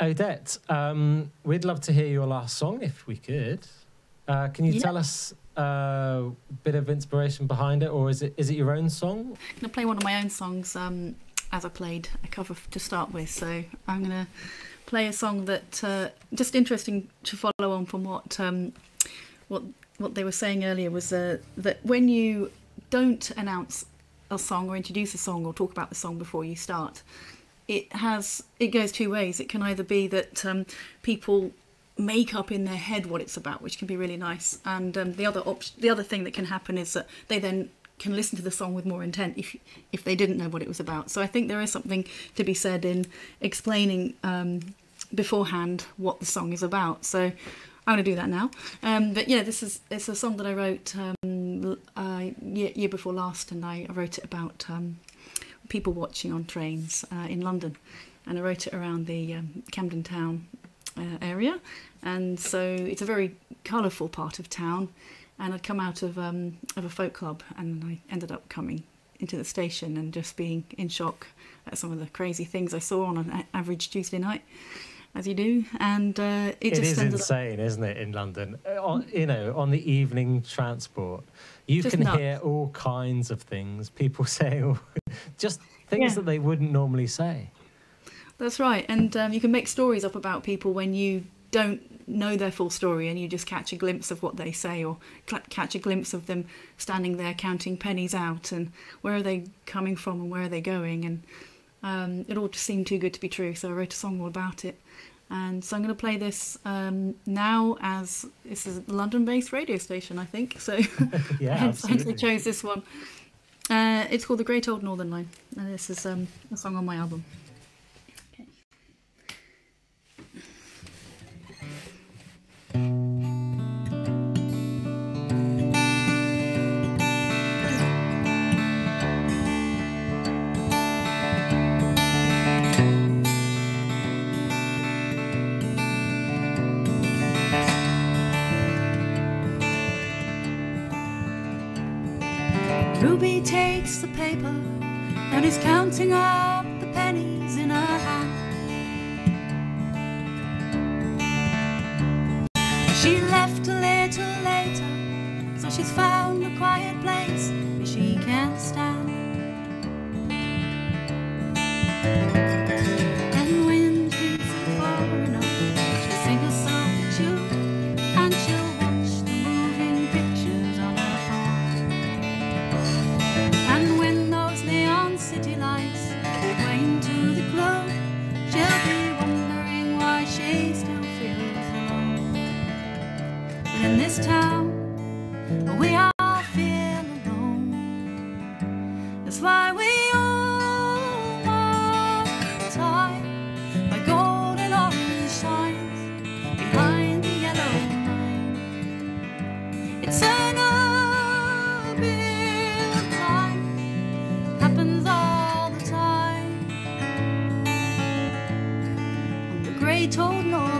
Odette, um, we'd love to hear your last song if we could. Uh, can you Yeah. tell us uh, a bit of inspiration behind it, or is it is it your own song? I'm going to play one of my own songs um, as I played a cover to start with. So I'm going to play a song that uh, just interesting to follow on from what um, what what they were saying earlier was uh, that when you don't announce a song or introduce a song or talk about the song before you start, it has it goes two ways. It can either be that um, people make up in their head what it's about, which can be really nice, and um, the other op- the other thing that can happen is that they then can listen to the song with more intent if if they didn't know what it was about. So I think there is something to be said in explaining um, beforehand what the song is about. So I'm going to do that now. Um, but yeah, this is it's a song that I wrote um, uh, year, year before last, and I wrote it about um, people watching on trains uh, in London, and I wrote it around the um, Camden Town uh, area, and so it's a very colourful part of town. And I'd come out of um, of a folk club, and I ended up coming into the station and just being in shock at some of the crazy things I saw on an average Tuesday night, as you do. And uh, it, It just is ended up insane, isn't it, in London? Uh, On, you know, on the evening transport, you Just can nuts. hear all kinds of things. People say all- just things Yeah. that they wouldn't normally say. That's right, and um, you can make stories up about people when you don't know their full story, and you just catch a glimpse of what they say, or cl- catch a glimpse of them standing there counting pennies out, and where are they coming from, and where are they going, and um, it all just seemed too good to be true. So I wrote a song all about it, and so I'm going to play this um, now as this is a London-based radio station, I think. So Yeah, hence, hence I chose this one. Uh, it's called The Great Old Northern Line, and this is um, a song on my album. Ruby takes the paper and is counting up the pennies in her hand. She left a little later, so she's found a quiet place where she can stand. This town, we all feel alone. That's why we all the time. My golden orange shines behind the yellow line. It's an uphill climb, happens all the time. On the great old northern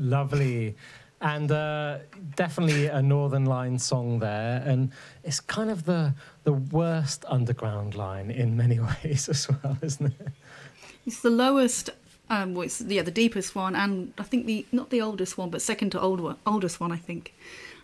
lovely. And uh, definitely a Northern Line song there, and it's kind of the the worst underground line in many ways as well, isn't it? It's the lowest, um, well, it's yeah the deepest one, and I think the not the oldest one, but second to old one, oldest one, I think.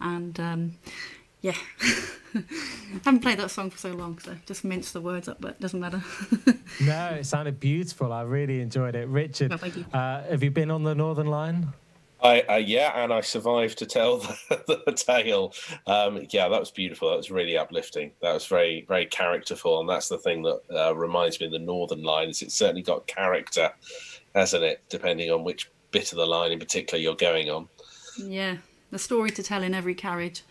And um, yeah, I haven't played that song for so long, so just mince the words up, but it doesn't matter. no, it sounded beautiful. I really enjoyed it. Richard, thank you. Uh, have you been on the Northern Line? I, I, yeah, and I survived to tell the, the tale. Um, yeah, that was beautiful. That was really uplifting. That was very very characterful, and that's the thing that uh, reminds me of the Northern Line is it's certainly got character, hasn't it? Depending on which bit of the line in particular you're going on. Yeah, the story to tell in every carriage.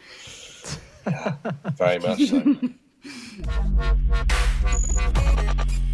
Yeah, very much so.